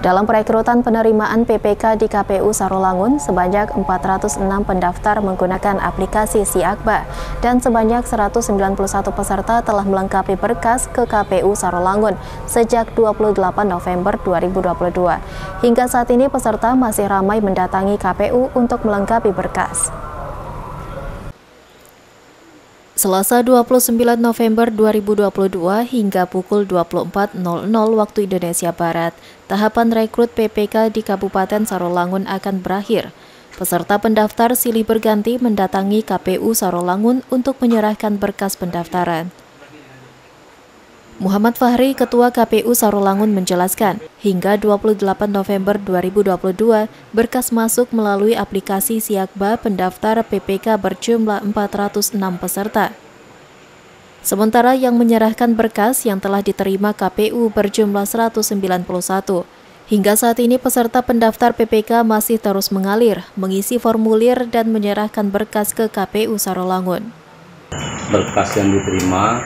Dalam perekrutan penerimaan PPK di KPU Sarolangun, sebanyak 406 pendaftar menggunakan aplikasi Siakba dan sebanyak 191 peserta telah melengkapi berkas ke KPU Sarolangun sejak 28 November 2022. Hingga saat ini peserta masih ramai mendatangi KPU untuk melengkapi berkas. Selasa 29 November 2022 hingga pukul 24.00 waktu Indonesia Barat, tahapan rekrut PPK di Kabupaten Sarolangun akan berakhir. Peserta pendaftar silih berganti mendatangi KPU Sarolangun untuk menyerahkan berkas pendaftaran. Muhammad Fahri, Ketua KPU Sarolangun menjelaskan, hingga 28 November 2022, berkas masuk melalui aplikasi Siakba pendaftar PPK berjumlah 406 peserta. Sementara yang menyerahkan berkas yang telah diterima KPU berjumlah 191. Hingga saat ini peserta pendaftar PPK masih terus mengalir, mengisi formulir dan menyerahkan berkas ke KPU Sarolangun. Berkas yang diterima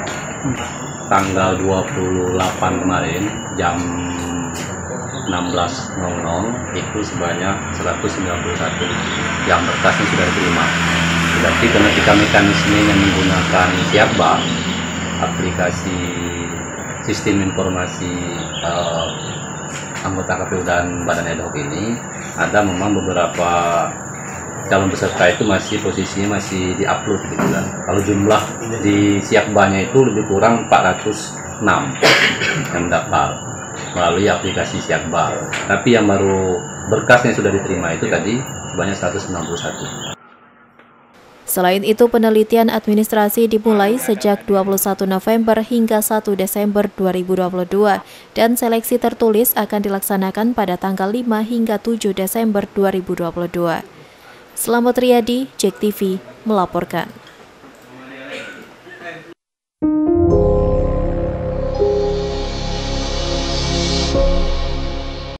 tanggal 28 kemarin jam 16.00 itu sebanyak 191 yang berkasnya sudah diterima. Berarti karena kita mekanismenya menggunakan siapa aplikasi sistem informasi uh, anggota KPU dan Badan Ad ini ada memang beberapa calon peserta itu masih posisinya masih di upload gitu kan. Kalau jumlah di siap banyak itu lebih kurang 406 yang daftar melalui aplikasi siakbal tapi yang baru berkasnya sudah diterima itu tadi sebanyak 191 Selain itu, penelitian administrasi dimulai sejak 21 November hingga 1 Desember 2022 dan seleksi tertulis akan dilaksanakan pada tanggal 5 hingga 7 Desember 2022. Selamat Riyadi, Cek TV, melaporkan.